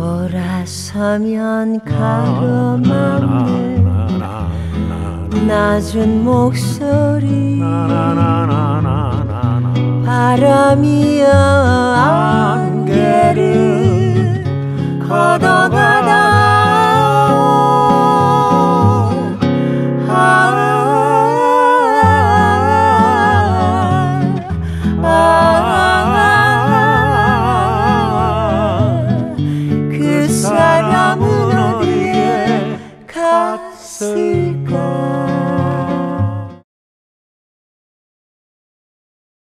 돌아서면 가로막는 낮은 목소리 바람이야 Seeker.